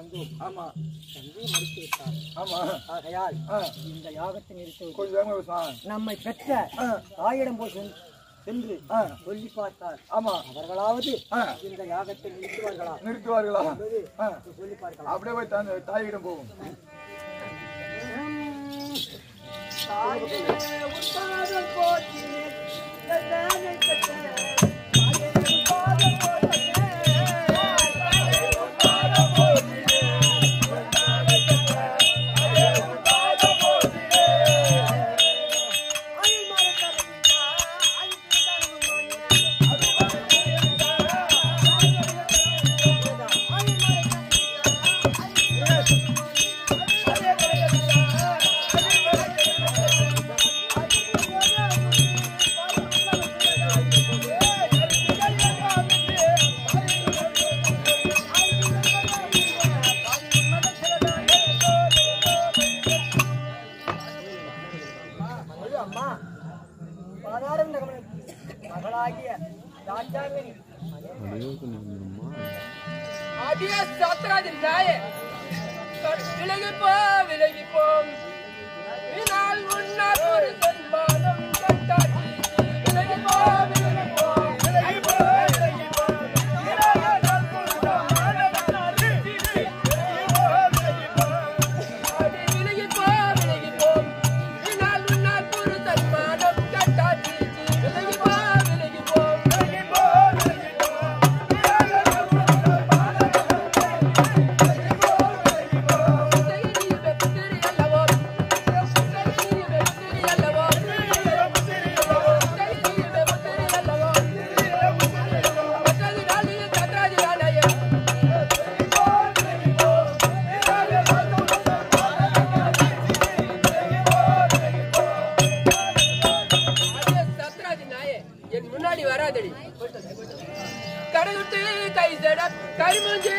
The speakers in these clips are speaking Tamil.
தந்தையிடம் வந்து ஆமா. தந்தையை மறுத்து விட்டார். ஆமா. ஆகையால் இந்த யாகத்தை நிறுத்தி கொஞ்சம் நம்மை பெற்ற தாயிடம் போய் சென்- சென்று சொல்லி பார்த்தார். ஆமா. அவர்களாவது இந்த யாகத்தை நிறுத்துவார்களா? நிறுத்துவார்களா? சொல்லி பார்க்கலாம். அப்படியே போய் தாயிடம் போகும் ஐயோ,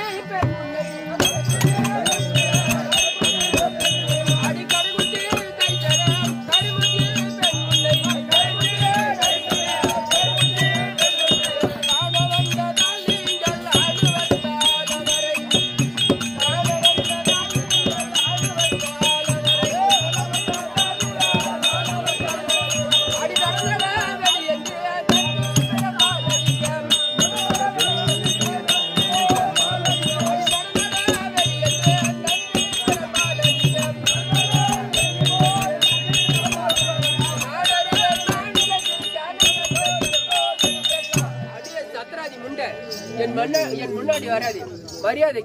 Sempre mulher.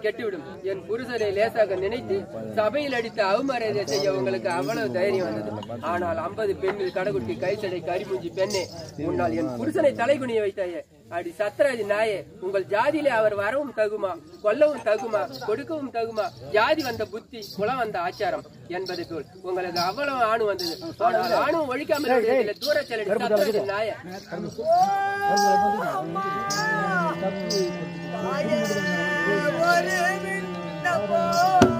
கெட்டுவிடும். என் புருஷனை லேசாக நினைத்து சபையில் அடித்த அவமரியாதை செய்ய உங்களுக்கு அவ்வளவு தைரியம் வந்தது. ஆனால் ஐம்பது பெண்ணில் கடகுட்டி கைசடை கரிமுஞ்சி பெண்ணே. உன்னால் என் புருஷனை தலைகுனிய வைத்தாயே. அடி சத்ராஜ் நாயே உங்கள் ஜாதியிலே அவர் வரவும் தகுமா கொல்லவும் தகுமா கொடுக்கவும் தகுமா? ஜாதி வந்த புத்தி குலம் வந்த ஆச்சாரம் என்பது போல் உங்களுக்கு அவ்வளவு ஆணு வந்தது. ஆனால் ஆணும் ஒழிக்காமல். தூர செல்லடி சத்ராஜ் நாய என்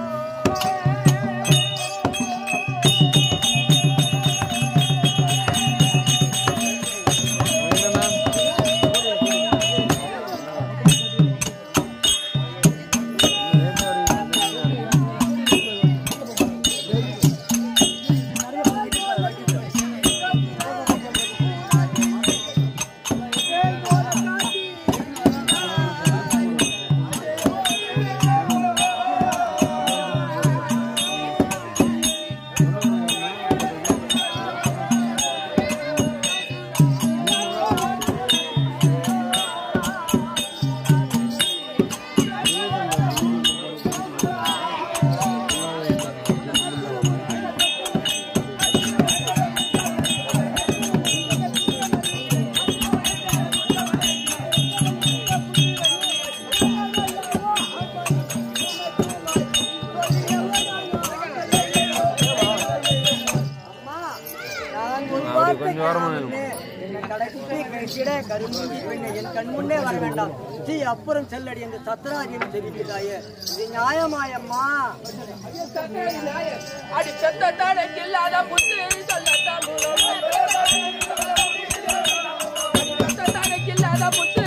அப்புறம் செல்லடி என்று சத்ராஜ் தெரிவிக்கிறாயே. இது நியாயமாயம்மா? அடி செத்த இல்லாத புத்து சொல்லத்தான் மூலம் இல்லாத புத்து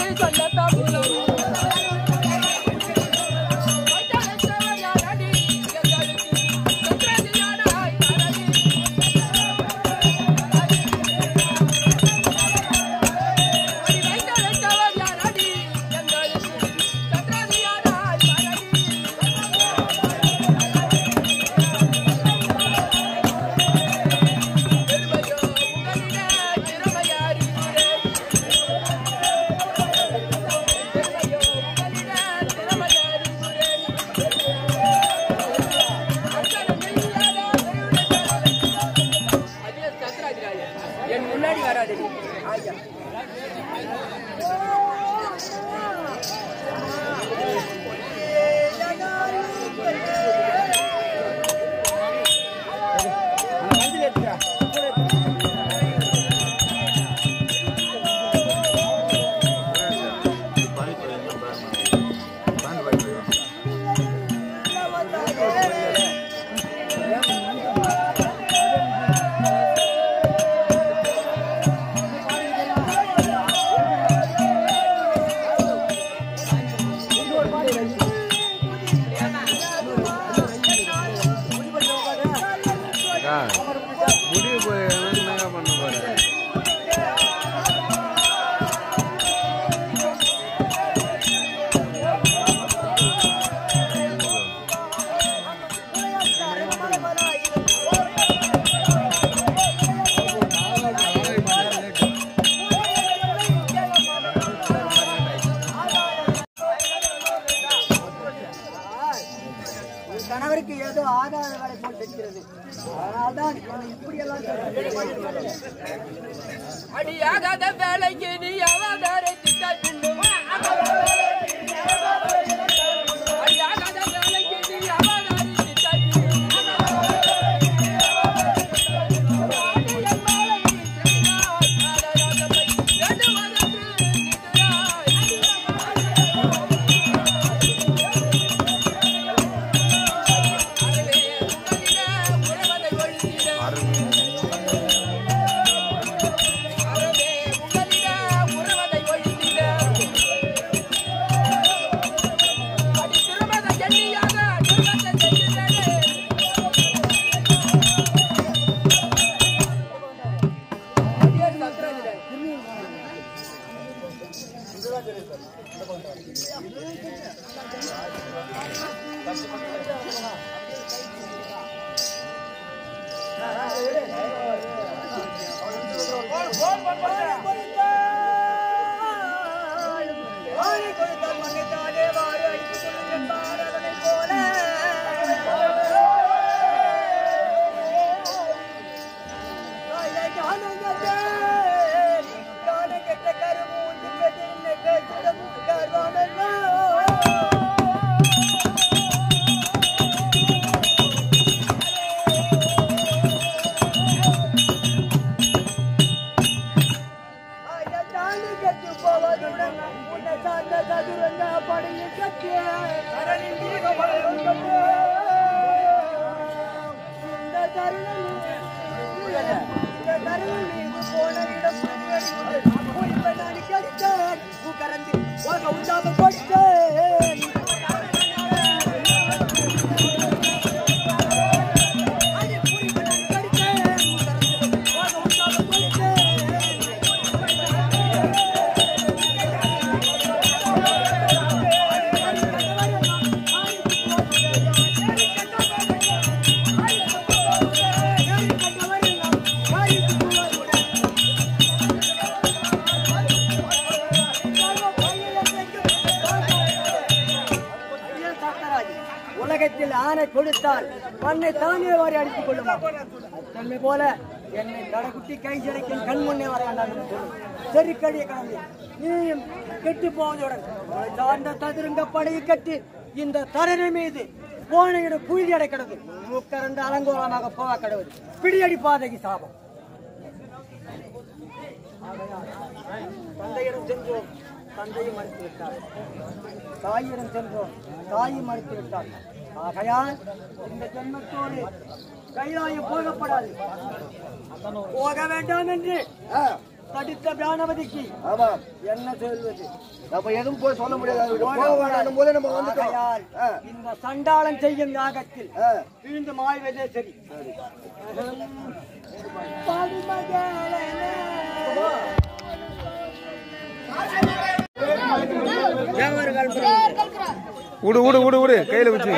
உன் ஏதோ ஆதார வேலை போல் தெரிகிறது அதனால்தான் என்னை இப்படியெல்லாம் சொல்றேன். அடியாகாத வேலைக்கு நீ அவதாரை புரியறிந்து நான் கடித்தேன் கரந்து உண்டாம தன்மை போல என்னை கடக்குட்டி கை சிறைக்கும் கண் முன்னே வர வேண்டாம் சரி கடிய கடந்து நீயும் கெட்டு போவதுடன் சார்ந்த ததிருங்க படையை கட்டி இந்த தரணி மீது போனையிட குயிலி அடைக்கிறது. முக்கரண்டு அலங்கோலமாக போக கிடவது பிடியடி பாதகி சாபம். தந்தையிடம் சென்றோம். தந்தையும் மறுத்து விட்டார். தாயிடம் சென்றோம். தாயும் மறுத்து விட்டார். ஆகையால் இந்த ஜென்மத்தோடு கைலாயம் போகப்படாது. போக வேண்டாம் என்று தடித்த பிராணபதிக்கு என்ன சொல்வது? அப்ப எதுவும் போய் சொல்ல முடியாது. போது நம்ம வந்துட்டோம். இந்த சண்டாளம் செய்யும் யாகத்தில். வீழ்ந்து மாய்வதே சரி. விடு விடு விடு விடு கையில வச்சு.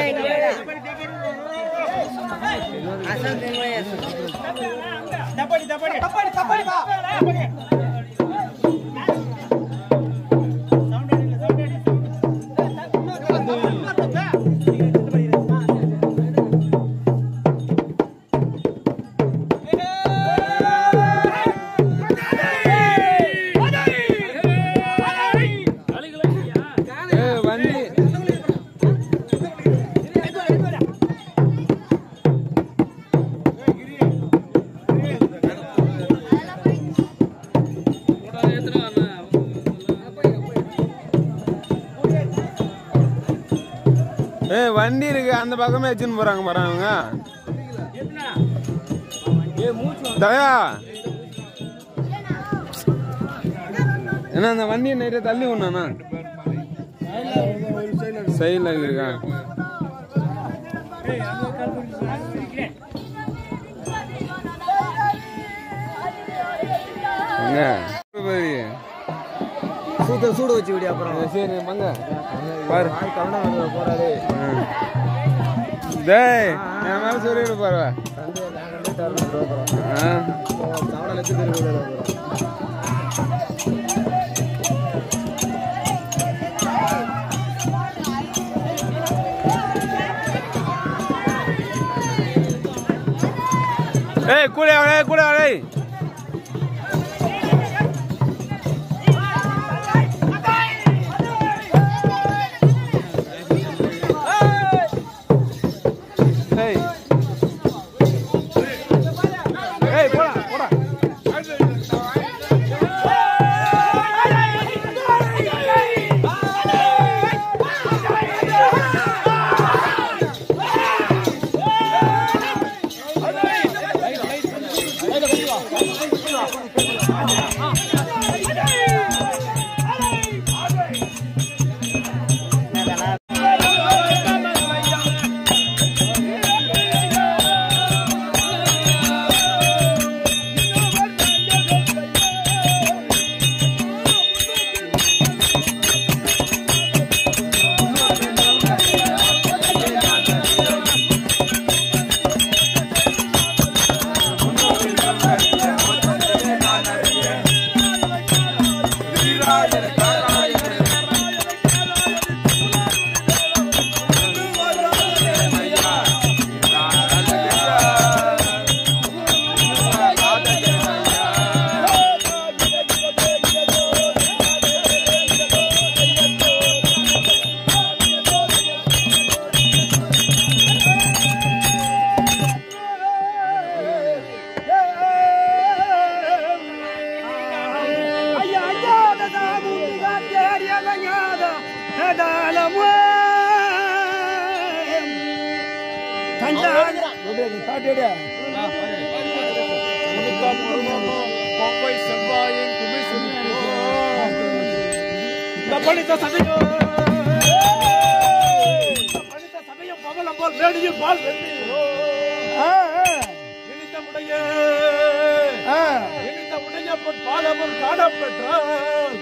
ஆ வண்டி இருக்கு அந்த பக்கமே வச்சுன்னு போறாங்க பாருங்க தயா. என்ன அந்த வண்டியை நிறைய தள்ளி விடணா சைடில் இருக்கான் என்ன? சூத்த சூடு வச்சு விடி அப்புறம். சரி மங்க. பாரு. கவனம் போறாரு. டேய் என் மேல சொல்லிடு பேர். ஏய் கூட வாடே கூட Wade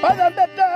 Thank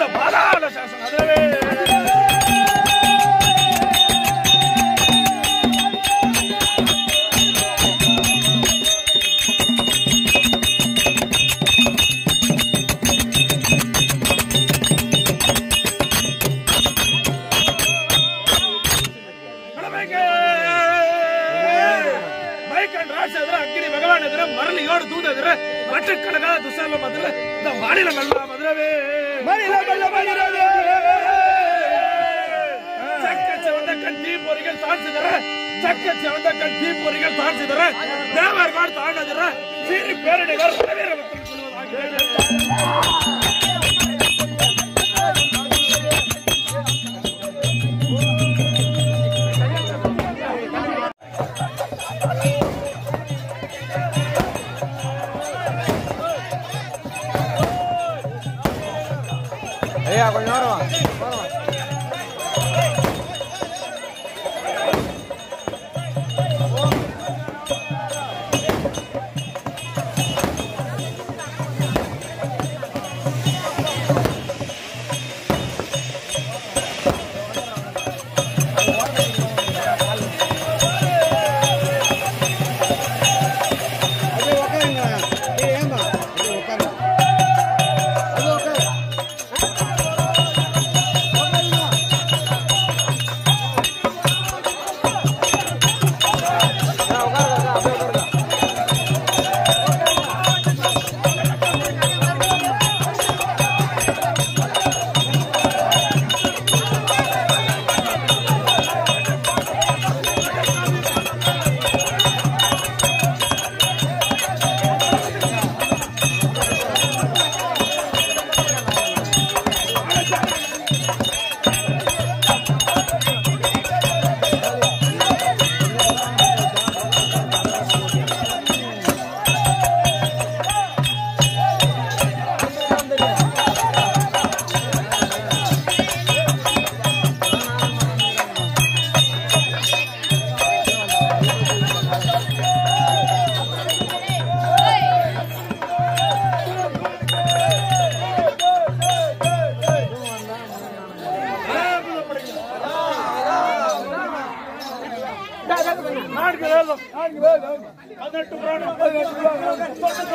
¡Anda, para! ¡No se atreve! அனைவர் வரவேற்பத்தில்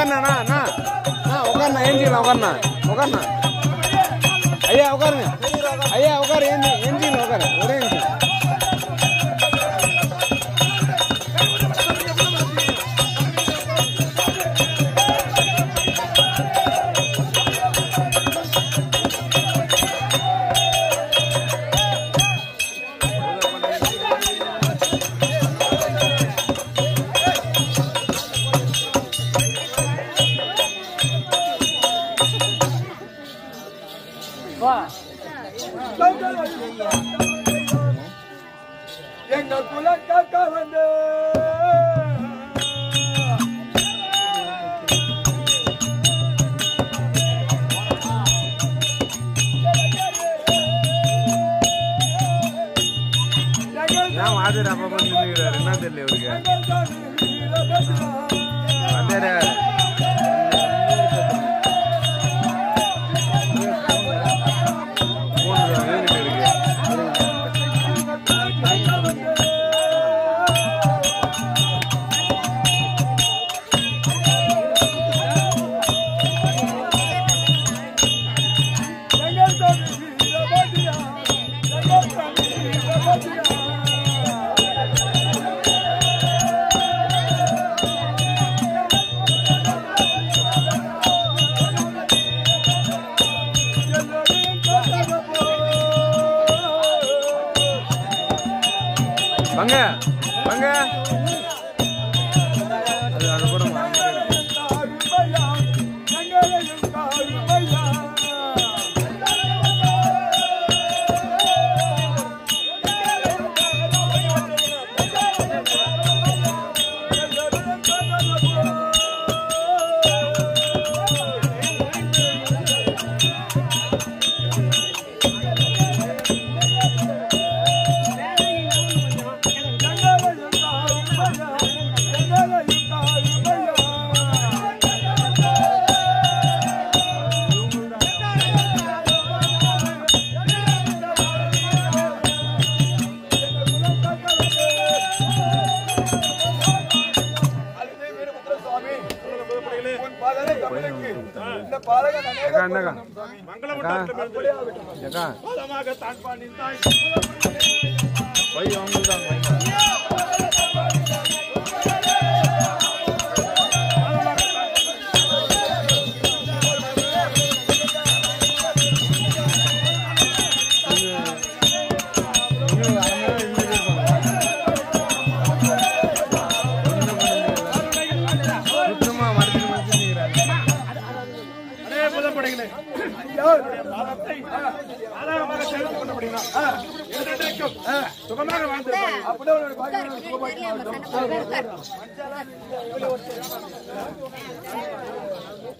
உட்காருண்ணா அண்ணா உட்காருண்ணா ஏஞ்சிக்கலாம் உட்காருண்ணா உட்காருண்ணா ஐயா உட்காருங்க ஐயா உட்காரு ஏஞ்சி ஏஞ்சிக்கலாம் உட்காரு ஒரே அக்கா அடே சுகமாக வாழ்ந்திருப்பார்கள் அப்படியே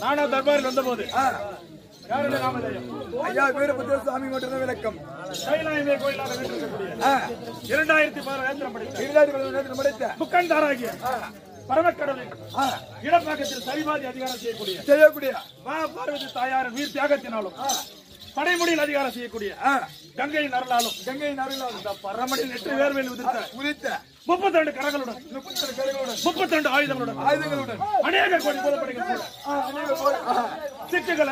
நானா தர்பாரில் யாருடைய நாமதேயம்? ஐயா வீரபத்திர சுவாமி மட்டும்தான் விளக்கம். கோயிலாக வீட்டிருக்கக்கூடிய இரண்டாயிரத்தி ஏத்திரம் படித்த புக்கன்தாராகிய பரமக்கடலில் இடப்பாக்கத்தில் சரிபாதி அதிகாரம் செய்யக்கூடிய செய்யக்கூடிய. மா பார்வதி தாயாரின் வீர் தியாகத்தினாலும் படைமுடியில் அதிகாரம் செய்யக்கூடிய கங்கை நரலாலும் கங்கை நருளால் இந்த பரமடி நெற்றி வேர்வையில் உதிர்த்த உதித்த முப்பத்தி ரெண்டு கரங்களுடன் முப்பத்தி ரெண்டு ஆயுதங்களுடன் ஆயுதங்களுடன் அநேக கோடி புதப்படைகள் கூட. சிட்டுகள்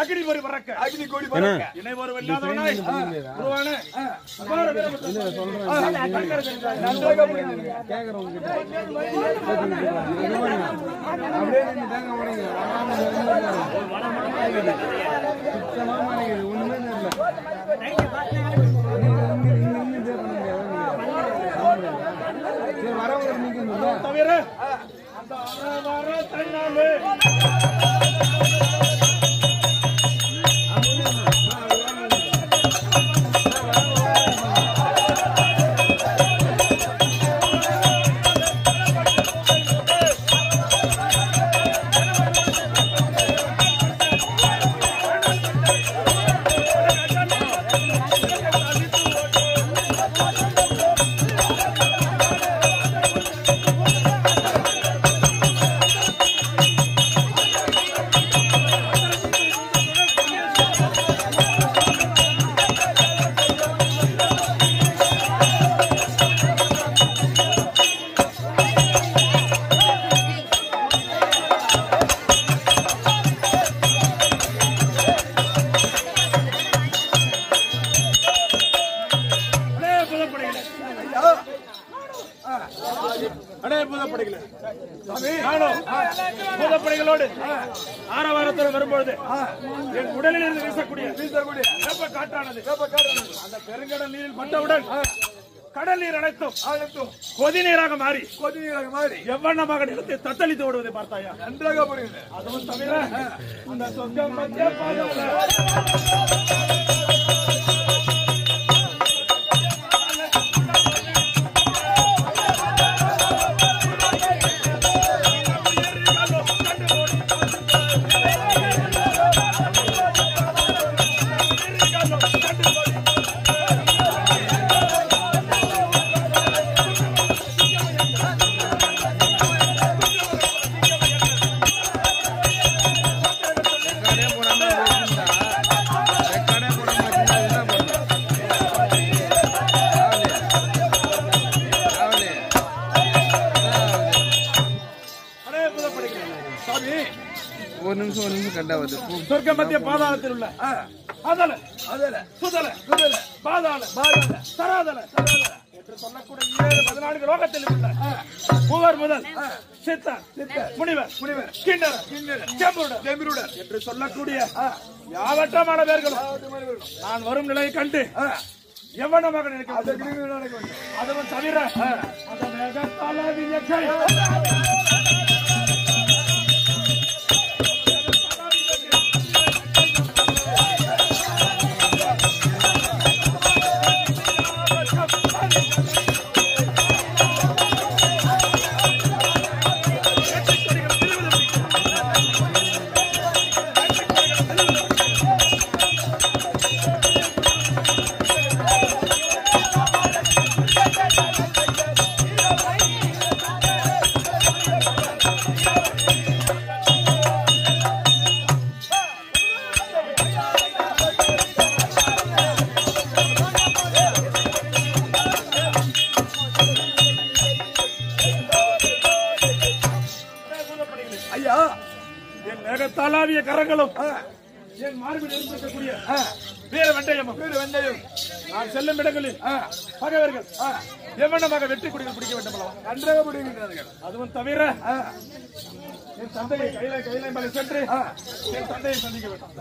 அக்னி பொறி பறக்க அக்னி கோடி என்ன இணை ஒரு வெல்லாதவனாய் உருவான. அபார வீரபத்திர தவிர அந்த அறவர தன்னாலே அடே புதப்படைகளே. நானும் புதப்படைகளோடு. ஆரவாரத்துடன் வரும்பொழுது என் உடலில் இருந்து வீசக்கூடிய வீசக்கூடிய வெப்ப காற்றானது வேப்ப காரணம் அந்த பெருங்கடல் நீரில் பட்டவுடன் கடல் நீர் அனைத்தும் அனைத்தும் கொதி நீராக மாறி கொதி நீராக மாறி. எவ்வண்ணமாக நிலத்தை தத்தளித்து ஓடுவதை பார்த்தாயா? நன்றாக புரியுது அதுவும் தவிர அந்த சொர்க்கம் ரெண்டாவது சொர்க்க மத்திய பாதாளத்தில் உள்ள. அதல. அதல. சுதல சுதல பாதாள. பாதாள. சராதல. என்று சொல்லக்கூடிய ஏழு பதினான்கு லோகத்தில் உள்ள. மூவர் முதல் சித்தர் முனிவர் முனிவர். கிண்ணர் செம்புருடர் செம்பிருடர் என்று சொல்லக்கூடிய யாவற்றமான பேர்களும். நான் வரும் நிலையை கண்டு எவ்வளவாக நினைக்கிறேன் அதுவும் தவிர அந்த மேகத்தாலாவிய கை எவ்வளமாக வெற்றி குடிகள் பிடிக்க வேண்டும்? நன்றாக முடிகின்றார்கள். அதுவும் தவிர என் தந்தையை கையில கையில சென்று என் தந்தையை சந்திக்க வேண்டும்.